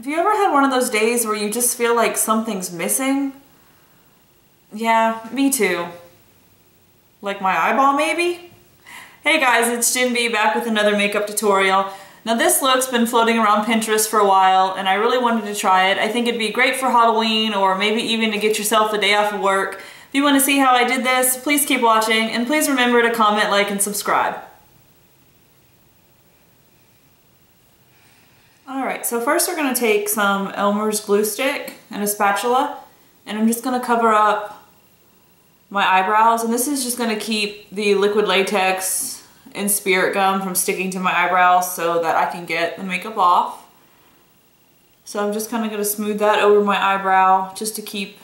Have you ever had one of those days where you just feel like something's missing? Yeah, me too. Like my eyeball maybe? Hey guys, it's Jenn B back with another makeup tutorial. Now this look's been floating around Pinterest for a while and I really wanted to try it. I think it'd be great for Halloween or maybe even to get yourself a day off of work. If you want to see how I did this, please keep watching and please remember to comment, like, and subscribe. Alright, so first we're to take some Elmer's glue stick and a spatula and I'm just to cover up my eyebrows and this is just to keep the liquid latex and spirit gum from sticking to my eyebrows so that I can get the makeup off. So I'm just kind of going to smooth that over my eyebrow just to keep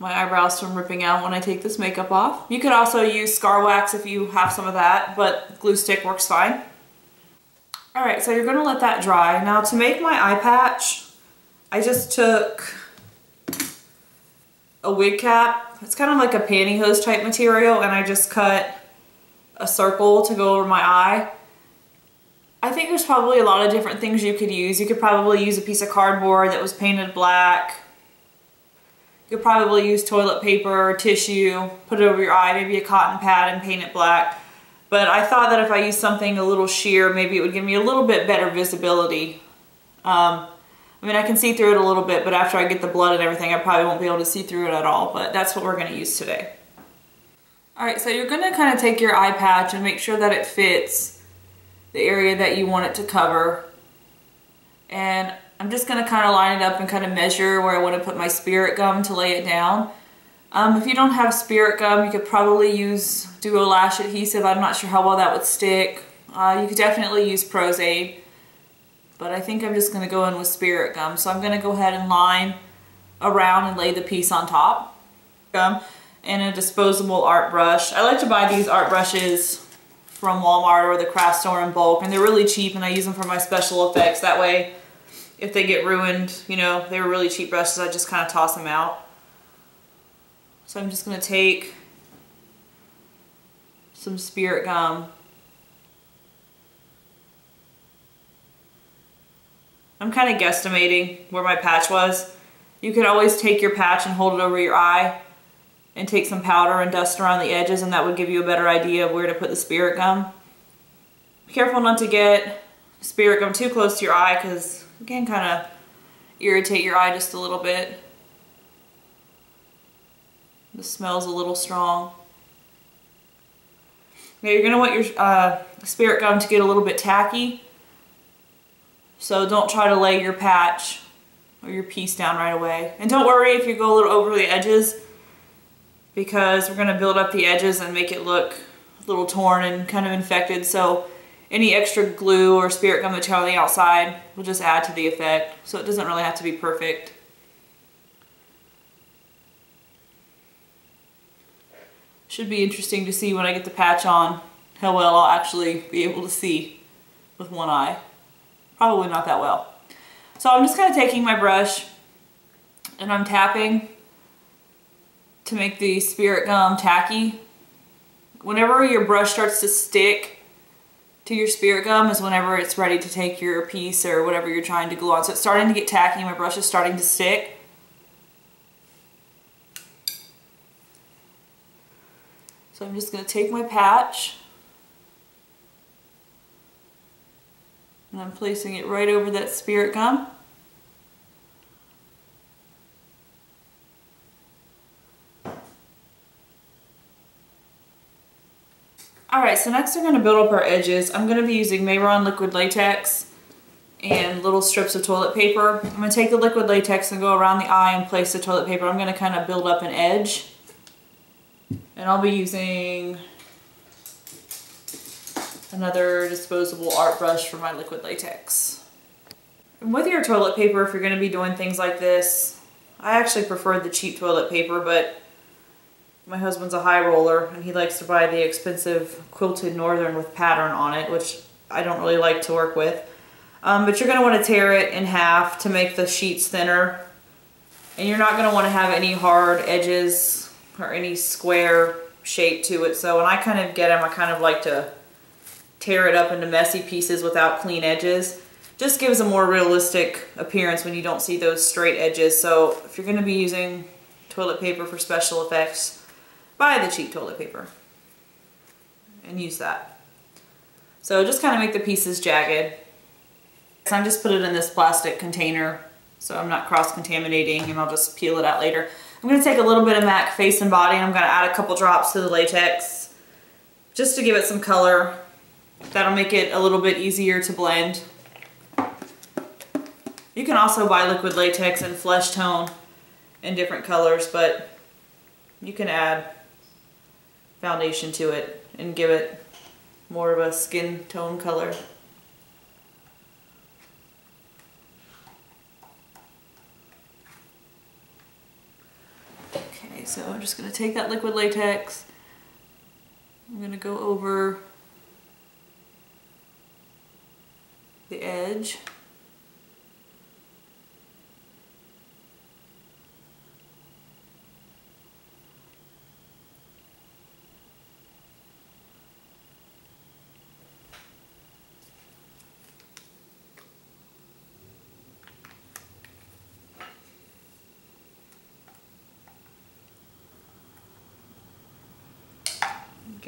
my eyebrows from ripping out when I take this makeup off. You could also use scar wax if you have some of that, but glue stick works fine. All right, so you're gonna let that dry. Now to make my eye patch, I just took a wig cap. It's kind of like a pantyhose type material and I just cut a circle to go over my eye. I think there's probably a lot of different things you could use. You could probably use a piece of cardboard that was painted black. You could probably use toilet paper tissue, put it over your eye, maybe a cotton pad and paint it black. But I thought that if I used something a little sheer, maybe it would give me a little bit better visibility. Um, I mean, I can see through it a little bit, but after I get the blood and everything, I probably won't be able to see through it at all, but that's what we're gonna use today. All right, so you're gonna kind of take your eye patch and make sure that it fits the area that you want it to cover. And I'm just gonna kind of line it up and kind of measure where I wanna put my spirit gum to lay it down. Um, if you don't have spirit gum, you could probably use Duo Lash Adhesive. I'm not sure how well that would stick. Uh, you could definitely use Pros-Aide, but I think I'm just going to go in with spirit gum. So I'm going to go ahead and line around and lay the piece on top. Gum and a disposable art brush. I like to buy these art brushes from Walmart or the craft store in bulk, and they're really cheap, and I use them for my special effects. That way, if they get ruined, you know, they were really cheap brushes, I just kind of toss them out. So I'm just to take some spirit gum. I'm kind of guesstimating where my patch was. You could always take your patch and hold it over your eye and take some powder and dust around the edges and that would give you a better idea of where to put the spirit gum. Be careful not to get spirit gum too close to your eye because it can kind of irritate your eye just a little bit. The smell's a little strong. Now you're gonna want your uh, spirit gum to get a little bit tacky. So don't try to lay your patch or your piece down right away. And don't worry if you go a little over the edges because we're gonna build up the edges and make it look a little torn and kind of infected. So any extra glue or spirit gum that's on the outside will just add to the effect. So it doesn't really have to be perfect. Should be interesting to see when I get the patch on how well I'll actually be able to see with one eye. Probably not that well. So I'm just kind of taking my brush and I'm tapping to make the spirit gum tacky. Whenever your brush starts to stick to your spirit gum is whenever it's ready to take your piece or whatever you're trying to glue on. So it's starting to get tacky, my brush is starting to stick. So I'm just going to take my patch and I'm placing it right over that spirit gum. Alright, so next we're going to build up our edges. I'm going to be using Mehron liquid latex and little strips of toilet paper. I'm going to take the liquid latex and go around the eye and place the toilet paper. I'm going to kind of build up an edge. And I'll be using another disposable art brush for my liquid latex. And with your toilet paper, if you're gonna be doing things like this, I actually prefer the cheap toilet paper, but my husband's a high roller and he likes to buy the expensive quilted northern with pattern on it, which I don't really like to work with. Um, but you're gonna wanna tear it in half to make the sheets thinner. And you're not gonna wanna have any hard edges or any square shape to it. So when I kind of get them, I kind of like to tear it up into messy pieces without clean edges. just gives a more realistic appearance when you don't see those straight edges. So if you're gonna be using toilet paper for special effects, buy the cheap toilet paper and use that. So just kind of make the pieces jagged. So I'm just put it in this plastic container so I'm not cross-contaminating and I'll just peel it out later. I'm gonna take a little bit of MAC face and body and I'm gonna add a couple drops to the latex just to give it some color. That'll make it a little bit easier to blend. You can also buy liquid latex in flesh tone in different colors, but you can add foundation to it and give it more of a skin tone color. Okay, so I'm just going to take that liquid latex. I'm going to go over the edge.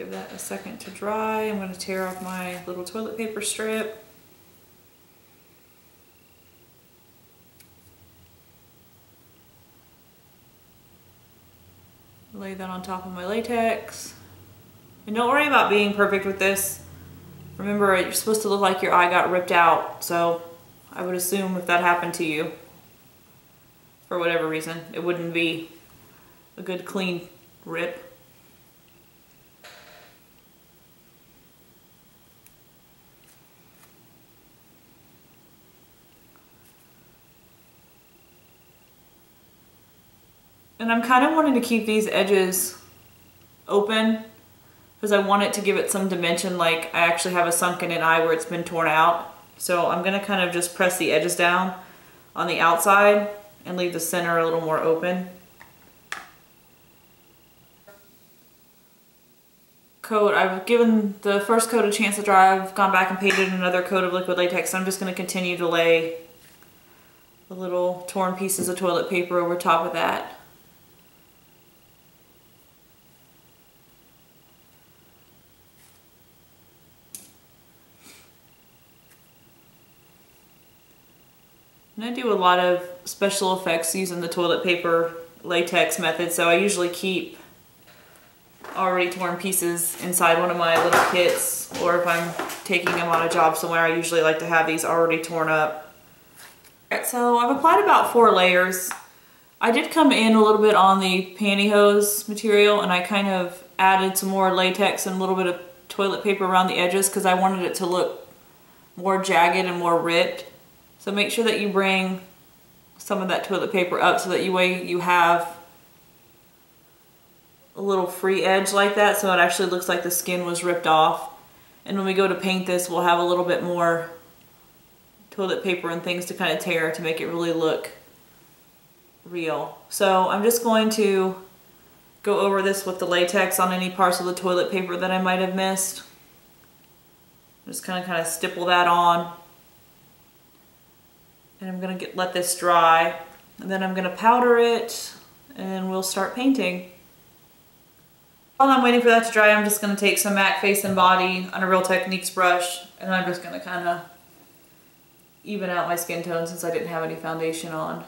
Give that a second to dry. I'm going to tear off my little toilet paper strip. Lay that on top of my latex. And don't worry about being perfect with this. Remember, you're supposed to look like your eye got ripped out, so I would assume if that happened to you, for whatever reason, it wouldn't be a good clean rip. And I'm kind of wanting to keep these edges open because I want it to give it some dimension like I actually have a sunken in eye where it's been torn out. So I'm going to kind of just press the edges down on the outside and leave the center a little more open. Coat, I've given the first coat a chance to dry. I've gone back and painted another coat of liquid latex. So I'm just going to continue to lay the little torn pieces of toilet paper over top of that. And I do a lot of special effects using the toilet paper latex method, so I usually keep already torn pieces inside one of my little kits, or if I'm taking them on a job somewhere, I usually like to have these already torn up. so I've applied about four layers. I did come in a little bit on the pantyhose material, and I kind of added some more latex and a little bit of toilet paper around the edges because I wanted it to look more jagged and more ripped. So make sure that you bring some of that toilet paper up so that you way you have a little free edge like that so it actually looks like the skin was ripped off. And when we go to paint this, we'll have a little bit more toilet paper and things to kind of tear to make it really look real. So I'm just going to go over this with the latex on any parts of the toilet paper that I might have missed. Just kind of kind of stipple that on. And I'm gonna get, let this dry. And then I'm gonna powder it and we'll start painting. While I'm waiting for that to dry, I'm just gonna take some MAC Face and Body on a Real Techniques brush and I'm just gonna kinda even out my skin tone since I didn't have any foundation on.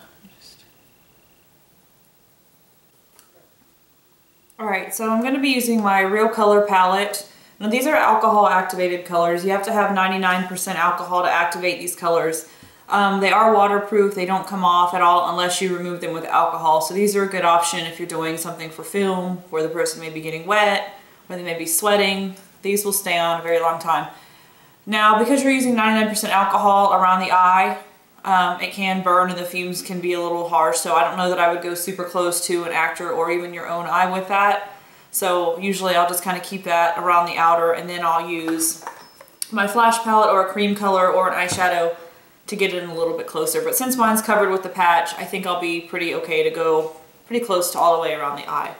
Alright, so I'm to be using my Real Color palette. Now these are alcohol activated colors. You have to have 99% alcohol to activate these colors. Um, they are waterproof. They don't come off at all unless you remove them with alcohol. So these are a good option if you're doing something for film where the person may be getting wet or they may be sweating. These will stay on a very long time. Now, because you're using 99% alcohol around the eye, um, it can burn and the fumes can be a little harsh. So I don't know that I would go super close to an actor or even your own eye with that. So usually I'll just kind of keep that around the outer and then I'll use my flash palette or a cream color or an eyeshadow to get in a little bit closer. But since mine's covered with the patch, I think I'll be pretty okay to go pretty close to all the way around the eye.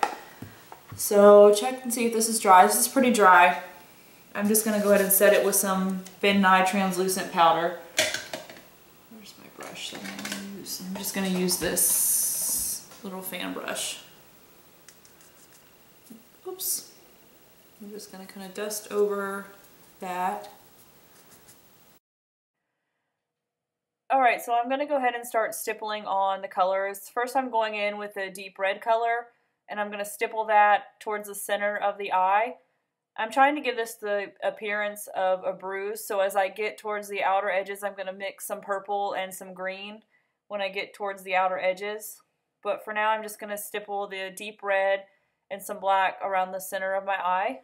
So check and see if this is dry. This is pretty dry. I'm just gonna go ahead and set it with some Ben Nye translucent powder. Where's my brush that I'm gonna use? I'm just gonna use this little fan brush. Oops. I'm just gonna kind of dust over that. All right, so I'm gonna go ahead and start stippling on the colors. First I'm going in with a deep red color and I'm gonna stipple that towards the center of the eye. I'm trying to give this the appearance of a bruise, so as I get towards the outer edges, I'm gonna mix some purple and some green when I get towards the outer edges. But for now, I'm just gonna stipple the deep red and some black around the center of my eye.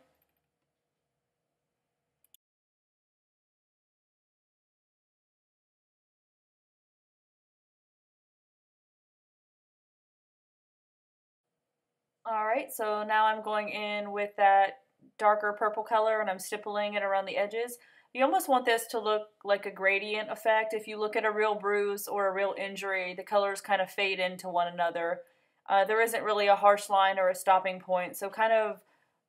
Alright, so now I'm going in with that darker purple color and I'm stippling it around the edges. You almost want this to look like a gradient effect. If you look at a real bruise or a real injury, the colors kind of fade into one another. Uh, there isn't really a harsh line or a stopping point, so kind of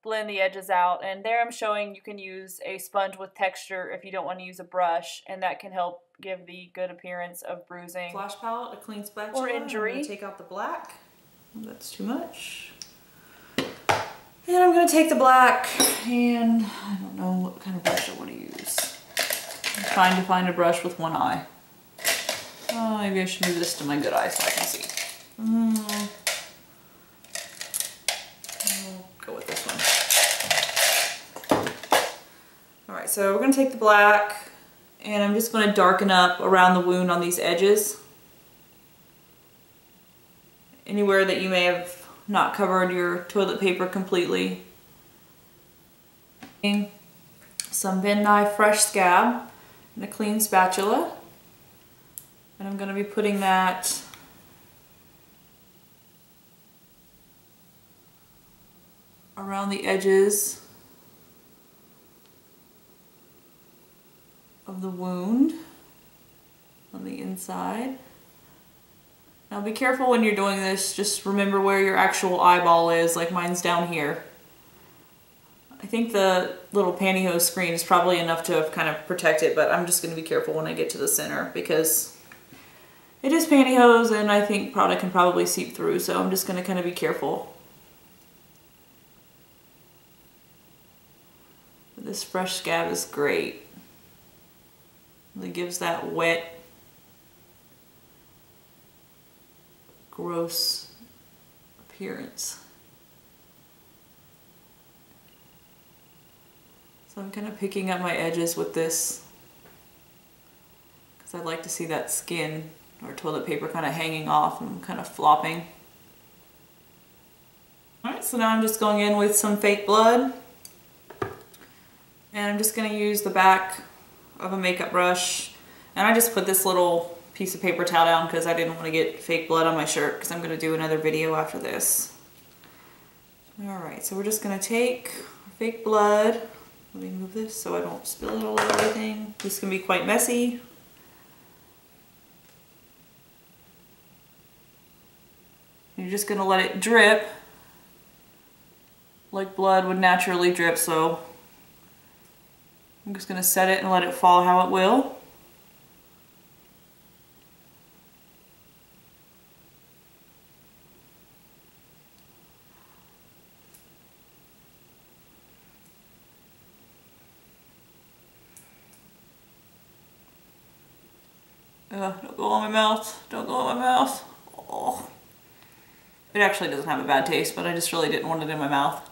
blend the edges out. And there I'm showing you can use a sponge with texture if you don't want to use a brush, and that can help give the good appearance of bruising. Flash palette, a clean spatula. Or injury. take out the black. That's too much. And I'm going to take the black and I don't know what kind of brush I want to use. I'm trying to find a brush with one eye. Oh, maybe I should move this to my good eye so I can see. Mm. Go with this one. Alright, so we're going to take the black and I'm just going to darken up around the wound on these edges. Anywhere that you may have not covered your toilet paper completely. Some Ben Nye's Fresh Scab and a clean spatula. And I'm going to be putting that around the edges of the wound on the inside. Now be careful when you're doing this, just remember where your actual eyeball is, like mine's down here. I think the little pantyhose screen is probably enough to kind of protect it, but I'm just going to be careful when I get to the center because it is pantyhose and I think product can probably seep through, so I'm just going to kind of be careful. This fresh scab is great. It gives that wet gross appearance. So I'm kind of picking up my edges with this because I'd like to see that skin or toilet paper kind of hanging off and kind of flopping. Alright, so now I'm just going in with some fake blood. And I'm just going to use the back of a makeup brush. And I just put this little piece of paper towel down because I didn't want to get fake blood on my shirt because I'm going to do another video after this. Alright, so we're just going to take fake blood. Let me move this so I don't spill it all over everything. This can be quite messy. You're just going to let it drip like blood would naturally drip, so I'm just going to set it and let it fall how it will. Ugh, don't Don't go in my mouth. Oh. It actually doesn't have a bad taste, but I just really didn't want it in my mouth.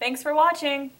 Thanks for watching.